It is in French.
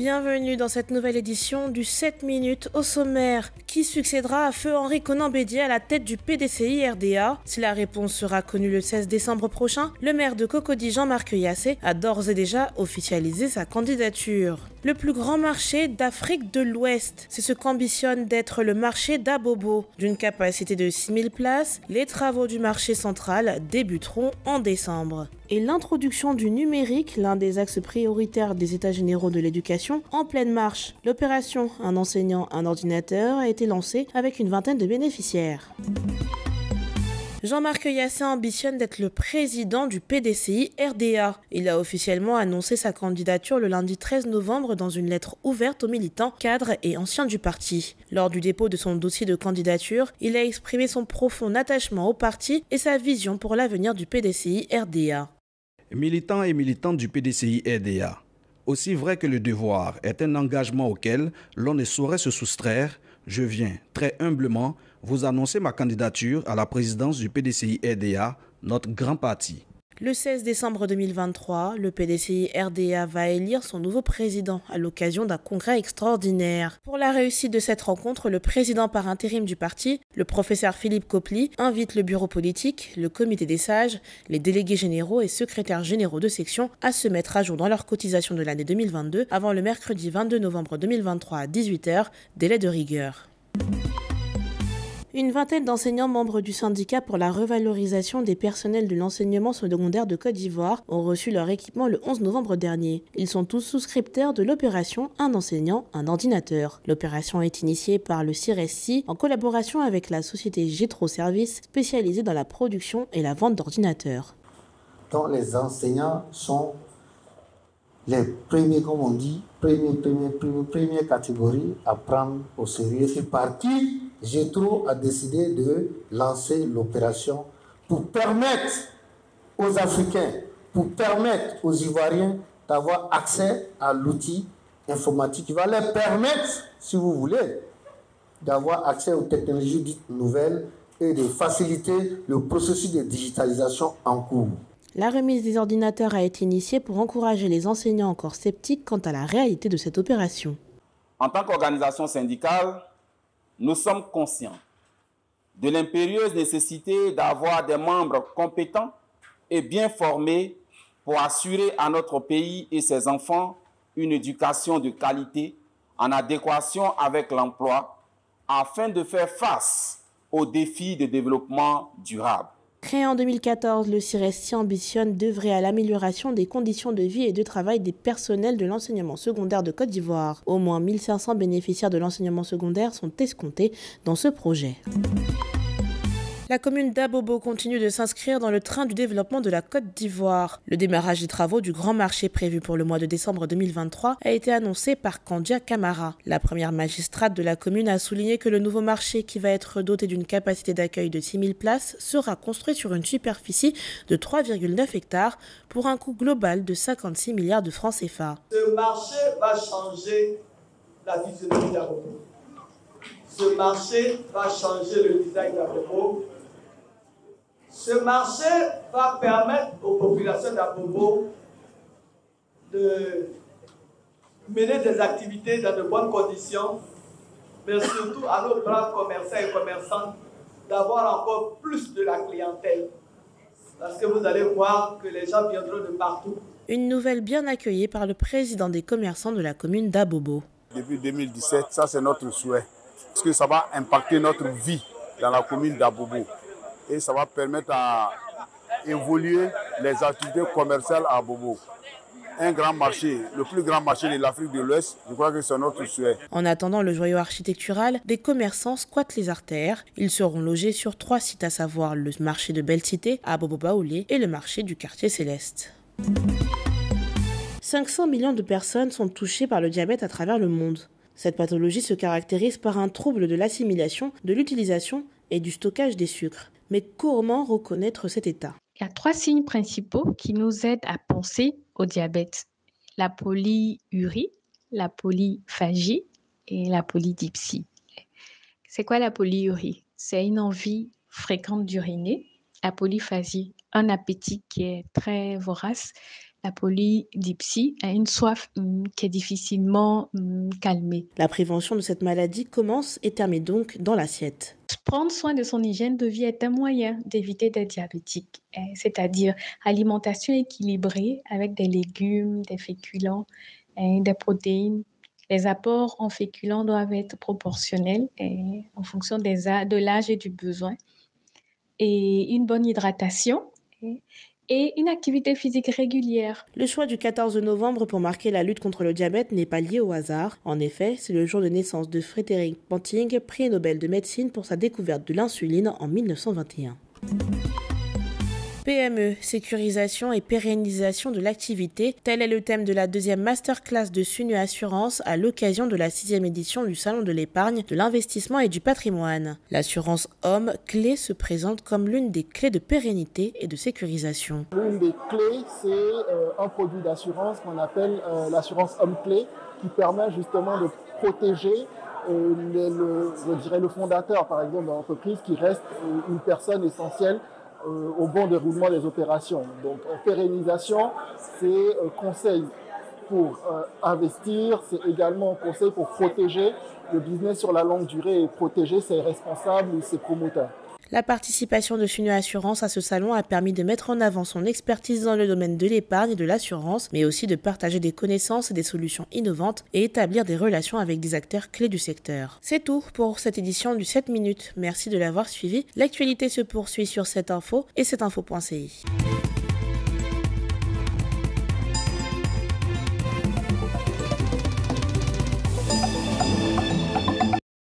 Bienvenue dans cette nouvelle édition du 7 minutes au sommaire. Qui succédera à feu Henri Conan Bédier à la tête du PDCI RDA Si la réponse sera connue le 16 décembre prochain, le maire de Cocody Jean-Marc Yassé a d'ores et déjà officialisé sa candidature. Le plus grand marché d'Afrique de l'Ouest, c'est ce qu'ambitionne d'être le marché d'Abobo. D'une capacité de 6000 places, les travaux du marché central débuteront en décembre et l'introduction du numérique, l'un des axes prioritaires des États généraux de l'éducation, en pleine marche. L'opération Un enseignant, un ordinateur a été lancée avec une vingtaine de bénéficiaires. Jean-Marc Yassé ambitionne d'être le président du PDCI RDA. Il a officiellement annoncé sa candidature le lundi 13 novembre dans une lettre ouverte aux militants, cadres et anciens du parti. Lors du dépôt de son dossier de candidature, il a exprimé son profond attachement au parti et sa vision pour l'avenir du PDCI RDA. Militants et militantes du PDCI RDA, aussi vrai que le devoir est un engagement auquel l'on ne saurait se soustraire, je viens très humblement vous annoncer ma candidature à la présidence du PDCI RDA, notre grand parti. Le 16 décembre 2023, le PDCI RDA va élire son nouveau président à l'occasion d'un congrès extraordinaire. Pour la réussite de cette rencontre, le président par intérim du parti, le professeur Philippe Copli, invite le bureau politique, le comité des sages, les délégués généraux et secrétaires généraux de section à se mettre à jour dans leur cotisation de l'année 2022 avant le mercredi 22 novembre 2023 à 18h, délai de rigueur. Une vingtaine d'enseignants membres du syndicat pour la revalorisation des personnels de l'enseignement secondaire de Côte d'Ivoire ont reçu leur équipement le 11 novembre dernier. Ils sont tous souscripteurs de l'opération Un enseignant, un ordinateur. L'opération est initiée par le CIRESI en collaboration avec la société Gétro Service spécialisée dans la production et la vente d'ordinateurs. Dont les enseignants sont les premiers, comme on dit, première, première, première, première catégorie à prendre au sérieux. C'est parti Gétro a décidé de lancer l'opération pour permettre aux Africains, pour permettre aux Ivoiriens d'avoir accès à l'outil informatique qui va leur permettre, si vous voulez, d'avoir accès aux technologies dites nouvelles et de faciliter le processus de digitalisation en cours. La remise des ordinateurs a été initiée pour encourager les enseignants encore sceptiques quant à la réalité de cette opération. En tant qu'organisation syndicale, nous sommes conscients de l'impérieuse nécessité d'avoir des membres compétents et bien formés pour assurer à notre pays et ses enfants une éducation de qualité en adéquation avec l'emploi afin de faire face aux défis de développement durable. Créé en 2014, le CIRESTI ambitionne d'œuvrer à l'amélioration des conditions de vie et de travail des personnels de l'enseignement secondaire de Côte d'Ivoire. Au moins 1500 bénéficiaires de l'enseignement secondaire sont escomptés dans ce projet. La commune d'Abobo continue de s'inscrire dans le train du développement de la Côte d'Ivoire. Le démarrage des travaux du grand marché prévu pour le mois de décembre 2023 a été annoncé par Kandia Kamara. La première magistrate de la commune a souligné que le nouveau marché, qui va être doté d'une capacité d'accueil de 6000 places, sera construit sur une superficie de 3,9 hectares pour un coût global de 56 milliards de francs CFA. Ce marché va changer. Ce marché va changer le design d'Abobo ce marché va permettre aux populations d'Abobo de mener des activités dans de bonnes conditions, mais surtout à nos braves commerçants et commerçantes d'avoir encore plus de la clientèle. Parce que vous allez voir que les gens viendront de partout. Une nouvelle bien accueillie par le président des commerçants de la commune d'Abobo. Depuis 2017, ça c'est notre souhait. Parce que ça va impacter notre vie dans la commune d'Abobo et ça va permettre à évoluer les activités commerciales à Bobo. Un grand marché, le plus grand marché de l'Afrique de l'Ouest, je crois que c'est notre souhait. En attendant le joyau architectural, des commerçants squattent les artères. Ils seront logés sur trois sites, à savoir le marché de Belle Cité à Bobo Baoulé et le marché du quartier Céleste. 500 millions de personnes sont touchées par le diabète à travers le monde. Cette pathologie se caractérise par un trouble de l'assimilation, de l'utilisation et du stockage des sucres. Mais comment reconnaître cet état? Il y a trois signes principaux qui nous aident à penser au diabète. La polyurie, la polyphagie et la polydipsie. C'est quoi la polyurie? C'est une envie fréquente d'uriner. La polyphagie, un appétit qui est très vorace. La polydipsie a une soif hum, qui est difficilement hum, calmée. La prévention de cette maladie commence et termine donc dans l'assiette. Prendre soin de son hygiène de vie est un moyen d'éviter d'être diabétique, hein, c'est-à-dire alimentation équilibrée avec des légumes, des féculents, hein, des protéines. Les apports en féculents doivent être proportionnels hein, en fonction des, de l'âge et du besoin. Et une bonne hydratation et une activité physique régulière. Le choix du 14 novembre pour marquer la lutte contre le diabète n'est pas lié au hasard. En effet, c'est le jour de naissance de Frédéric Banting, prix Nobel de médecine pour sa découverte de l'insuline en 1921. PME, sécurisation et pérennisation de l'activité, tel est le thème de la deuxième masterclass de Sunu Assurance à l'occasion de la sixième édition du Salon de l'épargne, de l'investissement et du patrimoine. L'assurance homme clé se présente comme l'une des clés de pérennité et de sécurisation. L'une des clés, c'est euh, un produit d'assurance qu'on appelle euh, l'assurance homme clé qui permet justement de protéger euh, le, je dirais le fondateur, par exemple, de l'entreprise qui reste une personne essentielle au bon déroulement des opérations. Donc, pérennisation, c'est euh, conseil pour euh, investir, c'est également conseil pour protéger le business sur la longue durée et protéger ses responsables ou ses promoteurs. La participation de Sunio Assurance à ce salon a permis de mettre en avant son expertise dans le domaine de l'épargne et de l'assurance, mais aussi de partager des connaissances et des solutions innovantes et établir des relations avec des acteurs clés du secteur. C'est tout pour cette édition du 7 minutes. Merci de l'avoir suivi. L'actualité se poursuit sur cette info et cette info.ci.